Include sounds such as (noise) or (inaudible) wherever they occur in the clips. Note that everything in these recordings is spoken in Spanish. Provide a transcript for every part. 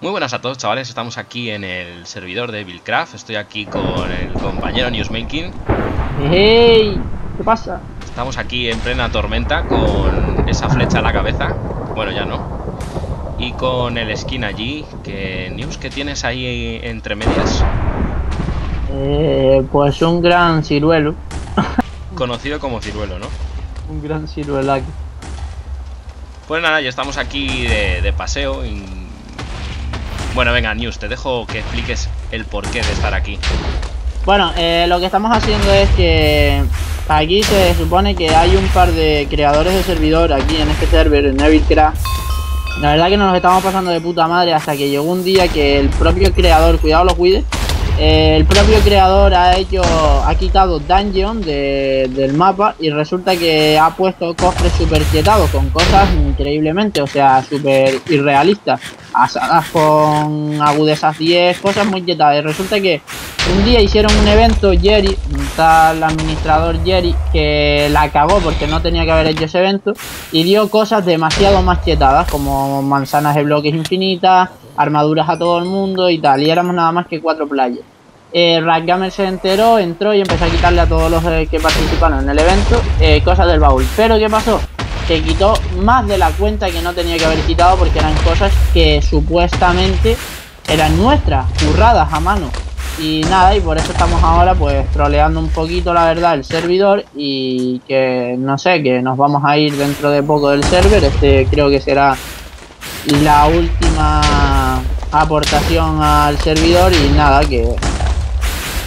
Muy buenas a todos chavales, estamos aquí en el servidor de Buildcraft Estoy aquí con el compañero Newsmaking ¡Hey! ¿Qué pasa? Estamos aquí en plena tormenta con esa flecha a la cabeza Bueno, ya no Y con el skin allí que News, ¿qué tienes ahí entre medias? Eh, pues un gran ciruelo Conocido como ciruelo, ¿no? Un gran ciruelo aquí Pues nada, ya estamos aquí de, de paseo bueno, venga, News, te dejo que expliques el porqué de estar aquí. Bueno, eh, lo que estamos haciendo es que aquí se supone que hay un par de creadores de servidor aquí en este server, en Nevilcraft. La verdad que nos estamos pasando de puta madre hasta que llegó un día que el propio creador, cuidado lo cuide, el propio creador ha hecho, ha quitado Dungeon del mapa y resulta que ha puesto cofres super quietados con cosas increíblemente, o sea, super irrealistas. Asadas con agudezas 10, cosas muy quietadas. Y resulta que un día hicieron un evento, Jerry, tal administrador Jerry, que la cagó porque no tenía que haber hecho ese evento y dio cosas demasiado más quietadas, como manzanas de bloques infinitas, armaduras a todo el mundo y tal. Y éramos nada más que cuatro playas. Eh, se enteró, entró y empezó a quitarle a todos los eh, que participaron en el evento eh, cosas del baúl. Pero ¿qué pasó? Que quitó más de la cuenta que no tenía que haber quitado porque eran cosas que supuestamente eran nuestras, curradas a mano. Y nada, y por eso estamos ahora pues troleando un poquito la verdad el servidor y que no sé, que nos vamos a ir dentro de poco del server. Este creo que será la última aportación al servidor y nada, que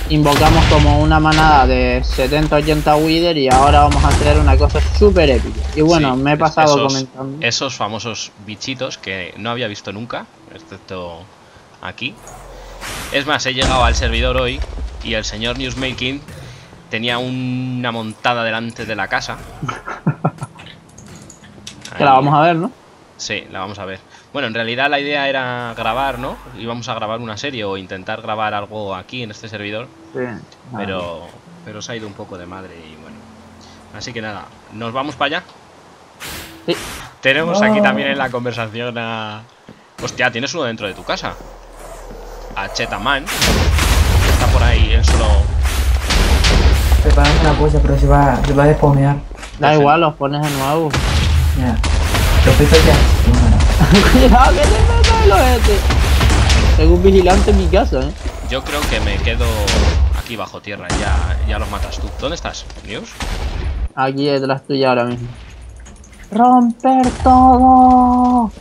invocamos como una manada de 70-80 Wither y ahora vamos a hacer una cosa súper épica. Y bueno, me he pasado comentando. Esos famosos bichitos que no había visto nunca, excepto aquí. Es más, he llegado al servidor hoy y el señor Newsmaking tenía una montada delante de la casa. (laughs) que la vamos a ver, ¿no? Sí, la vamos a ver. Bueno, en realidad la idea era grabar, ¿no? Íbamos a grabar una serie o intentar grabar algo aquí en este servidor. Sí. Pero, pero se ha ido un poco de madre y bueno. Así que nada, ¿nos vamos para allá? Sí. Tenemos aquí también en la conversación a... Hostia, tienes uno dentro de tu casa. A Chetaman. Está por ahí, él solo... Preparando una cosa, pero se va, se va a despawnear. Da igual, los pones de nuevo. Ya. Los ya. Cuidado que te los este. Tengo un vigilante en mi casa, eh. Yo creo que me quedo aquí bajo tierra, ya, ya los matas tú. ¿Dónde estás, News? Aquí detrás tuya ahora mismo. ¡Romper todo!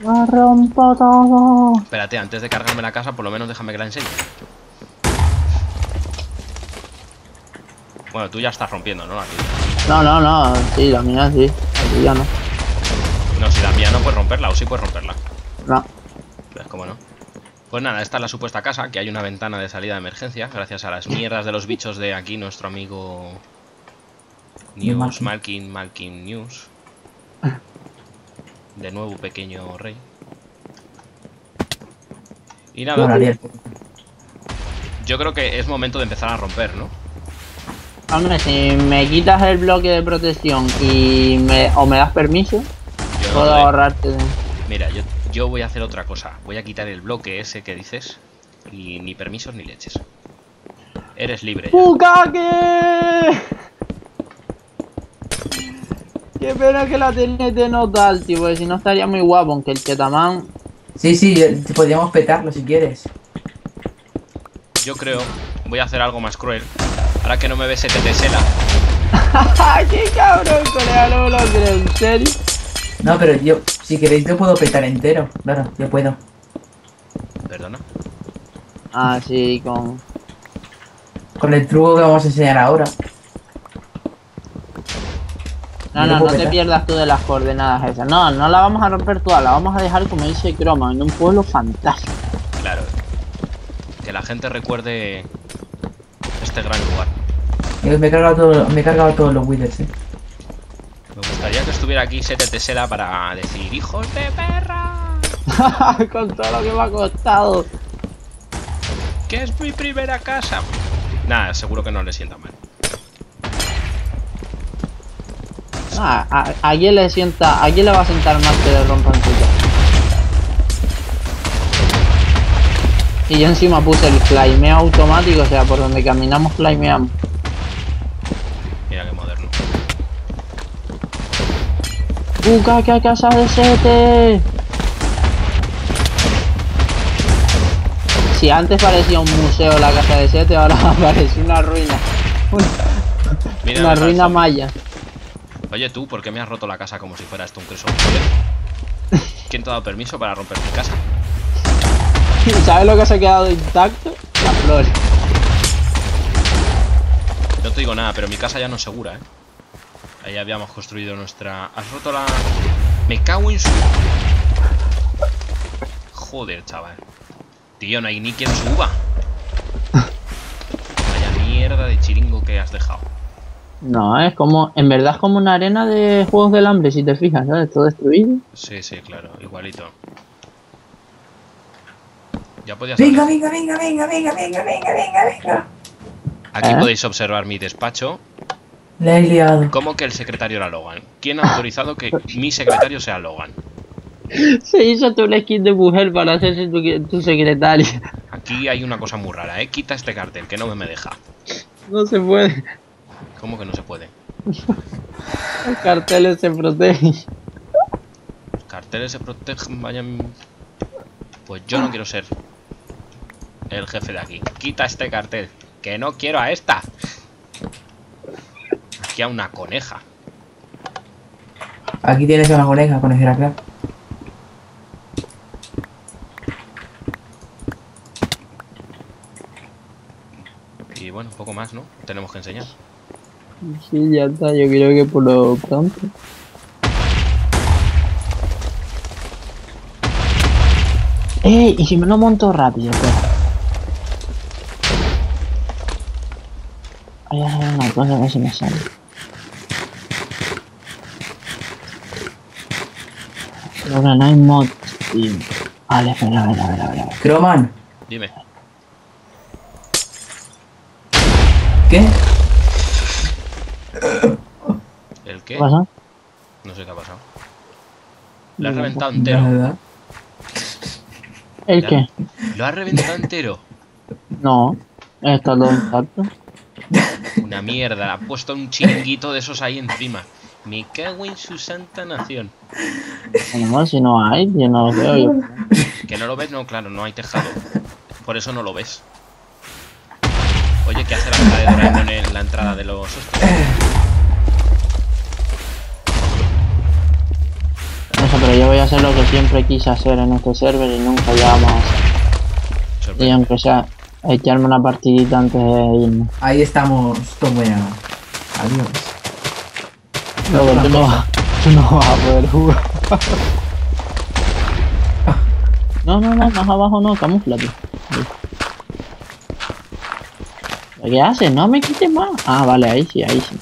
¡Lo rompo todo! Espérate, antes de cargarme la casa, por lo menos déjame que la enseñe. Bueno, tú ya estás rompiendo, ¿no? No, no, no, sí, la mía sí, aquí ya no. No, si la mía no puedes romperla, o sí puedes romperla. No. Pues cómo no. Pues nada, esta es la supuesta casa, que hay una ventana de salida de emergencia, gracias a las mierdas de los bichos de aquí, nuestro amigo News, Malkin, Malkin News. De nuevo, pequeño rey. Y nada, yo creo que es momento de empezar a romper, ¿no? Hombre, si me quitas el bloque de protección y me, o me das permiso, Puedo ahorrarte. Mira, yo, yo voy a hacer otra cosa. Voy a quitar el bloque ese que dices. Y ni permisos ni leches. Eres libre. ¡Bukake! Qué pena que la TNT no tal, tío, porque si no estaría muy guapo, aunque el Chetaman... Sí, sí, podríamos petarlo si quieres. Yo creo, voy a hacer algo más cruel. Ahora que no me ves se te sela. (laughs) ¡Qué cabrón, colega! No lo creo, ¿en serio? No, pero yo, si queréis, yo puedo petar entero. Claro, yo puedo. ¿Perdona? Ah, sí, con... Con el truco que vamos a enseñar ahora. No, no, no te pierdas tú de las coordenadas esas. No, no la vamos a romper toda, la vamos a dejar como dice Chroma, en un pueblo fantástico. Claro. Que la gente recuerde este gran lugar. Me he cargado, todo, me he cargado todos los withers, eh. Que estuviera aquí Sete Tesela para decir ¡Hijos de perra! (laughs) Con todo lo que me ha costado. Que es mi primera casa. Nada, seguro que no le sienta mal. Ah, a, quién le sienta, a quién le va a sentar más que le rompan Y yo encima puse el climeo automático, o sea, por donde caminamos climeamos. ¡Uh, que casa de sete! Si antes parecía un museo la casa de sete, ahora (laughs) parece una ruina. Mira, una ruina zombie. maya. Oye, tú, ¿por qué me has roto la casa como si fuera esto un criso? (laughs) ¿Quién te ha dado permiso para romper mi casa? ¿Sabes lo que se ha quedado intacto? La flor. No te digo nada, pero mi casa ya no es segura, ¿eh? Ahí habíamos construido nuestra... ¿Has roto la...? Me cago en su... Joder, chaval. Tío, no hay ni quien suba. Vaya mierda de chiringo que has dejado. No, es como, en verdad es como una arena de juegos del hambre, si te fijas, ¿sabes? Todo destruido. Sí, sí, claro, igualito. Ya podías Venga, venga, venga, venga, venga, venga, venga, venga, venga. Aquí ¿Eh? podéis observar mi despacho. Le he liado. ¿Cómo que el secretario era Logan? ¿Quién ha autorizado que mi secretario sea Logan? (laughs) Se hizo tú una skin de mujer para hacerse tu, tu secretaria. Aquí hay una cosa muy rara, ¿eh? Quita este cartel, que no me deja. No se puede. ¿Cómo que no se puede? Los carteles se protegen. Los carteles se protegen, vayan... Pues yo no quiero ser el jefe de aquí. Quita este cartel, que no quiero a esta. Aquí a una coneja. Aquí tienes a una coneja, conejera, claro. Y bueno, un poco más, ¿no? Tenemos que enseñar. Sí, ya está, yo creo que por lo pronto. ¡Ey! ¿Y si me lo monto rápido? Espera. Voy a hacer una cosa a ver si me sale. Que no hay mod. Y... Vale, espera, a ver, a ver, a ver. a ver. Croman, Dime. ¿qué? ¿El ¿Qué qué? pasa? No sé qué ha pasado. Lo has No, reventado entero. Nada. ¿El qué? Lo has reventado entero. No. Está todo intacto. Una mierda. Ha puesto un chiringuito de esos ahí encima. Me cago en su santa nación. No, si no hay, yo no lo veo. Yo. Que no lo ves, no, claro, no hay tejado. Por eso no lo ves. Oye, ¿qué hace la cara de Doraemon en la entrada de los hostos? Eso, pero yo voy a hacer lo que siempre quise hacer en este server y nunca llegamos a hacer. Y aunque sea echarme una partidita antes de irme. Ahí estamos, toma ya. Adiós. Luego tú no, vas- tú no vas a poder jugar. No, no, no, más abajo no, camuflate. ¿Qué haces? No me quites más. Ah, vale, ahí sí, ahí sí.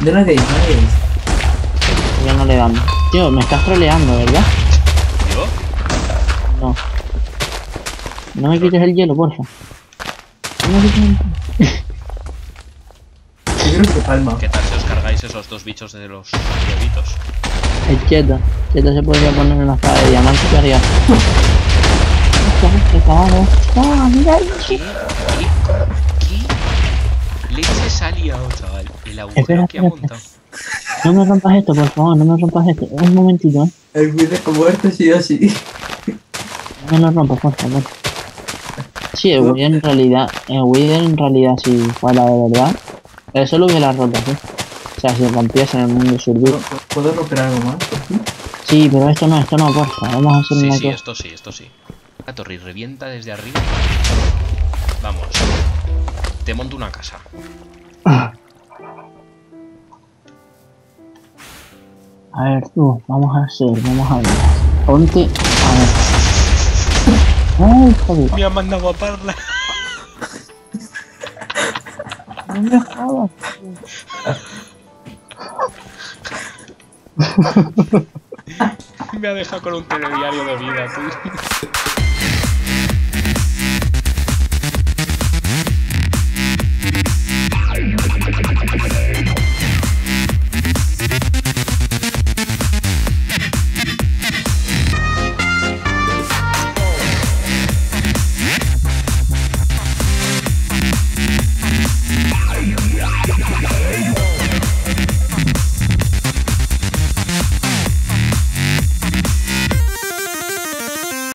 No le deis, no le. Ya no le damos. Tío, me estás troleando, ¿verdad? ¿Yo? No. No me quites el hielo, porfa. No me quites el hielo. Que palma. ¿Qué tal si os cargáis esos dos bichos de los huevitos? El cheto. Cheto se podría poner una espada de diamante que haría. (laughs) ¡Ah, mira ahí! ¿Qué? ¿Qué? ¿Qué? Leche liado, chaval. El agujero Espera, que ha montado. No me rompas esto, por favor, no me rompas esto. Un momentito, eh. El video muerto sí o sí. No me lo rompas, por favor. Sí, el Wither en realidad, el Wither en realidad si fuera de verdad, eso lo hubiera roto, ¿sí? O sea, si rompiese en el mundo survival. ¿Puedo- ¿Puedo romper algo más? Sí, pero esto no, esto no, porfa. Vamos a hacer Sí, una sí, cosa. esto sí, esto sí. La torre revienta desde arriba. Vamos. Te monto una casa. (sighs) A ver, tú, vamos a hacer, vamos a ver. Ponte, a ver. (laughs) Ay, joder, Me ha mandado a parla. Me ha dejado con un telediario de vida, tú.